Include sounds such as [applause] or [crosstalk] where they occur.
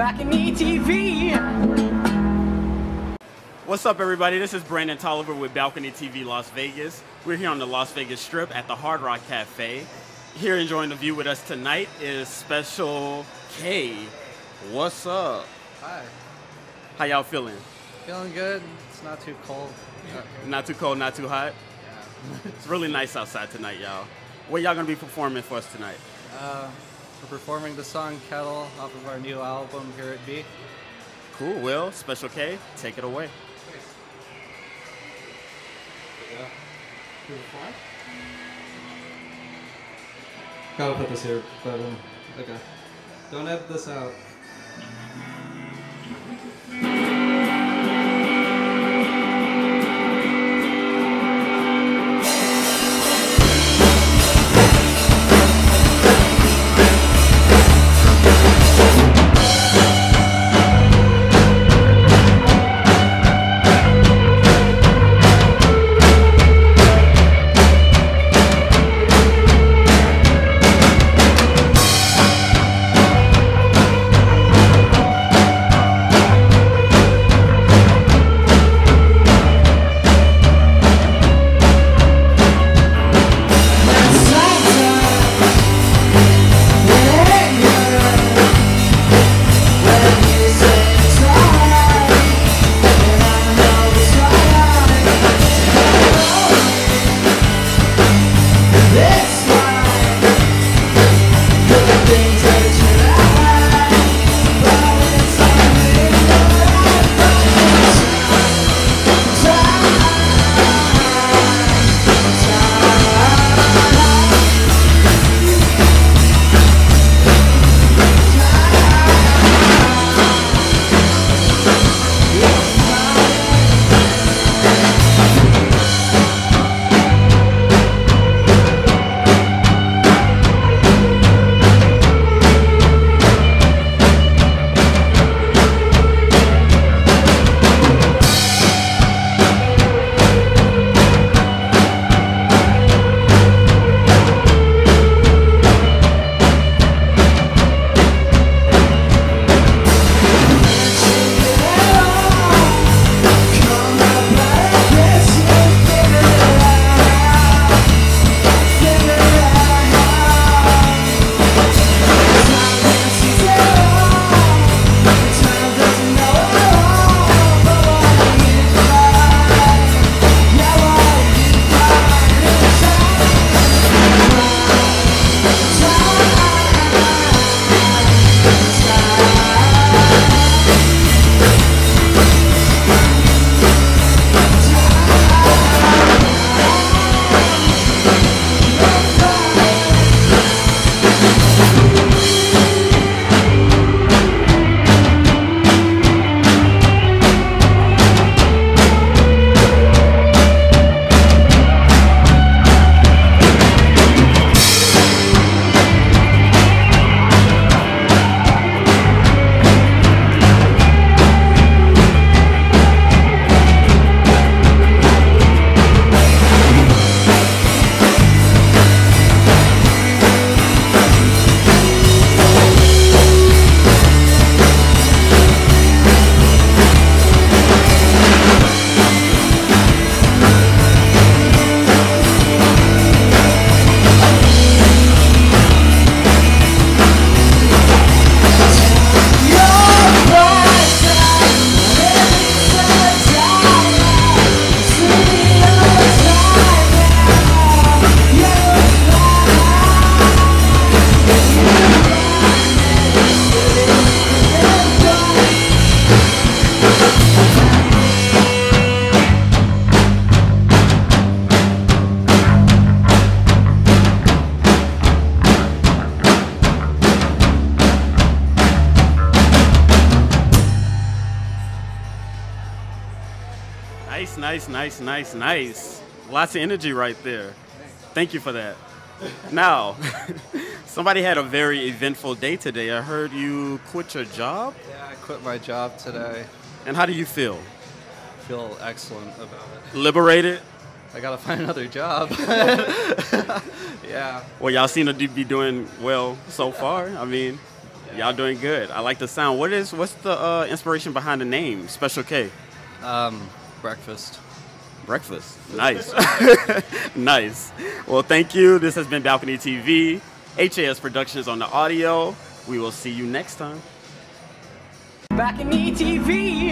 Balcony TV. What's up, everybody? This is Brandon Toliver with Balcony TV Las Vegas. We're here on the Las Vegas Strip at the Hard Rock Cafe. Here enjoying the view with us tonight is Special K. What's up? Hi. How y'all feeling? Feeling good. It's not too cold. Not too cold, not too hot? yeah. It's really nice outside tonight, y'all. What y'all gonna be performing for us tonight? uh, we're performing the song Kettle off of our new album, Here It Be. Cool, Will, Special K, take it away. Gotta put this here, but um, okay. Don't edit this out. Nice, nice, nice, nice, nice. Lots of energy right there. Thank you for that. Now, [laughs] somebody had a very eventful day today. I heard you quit your job. Yeah, I quit my job today. And how do you feel? Feel excellent about it. Liberated? I gotta find another job. [laughs] [laughs] yeah. Well, y'all seem to be doing well so far. I mean, Y'all doing good. I like the sound. What is what's the uh, inspiration behind the name Special K? Um, breakfast. Breakfast. Nice. [laughs] nice. Well, thank you. This has been Balcony TV. HAS Productions on the audio. We will see you next time. Balcony TV.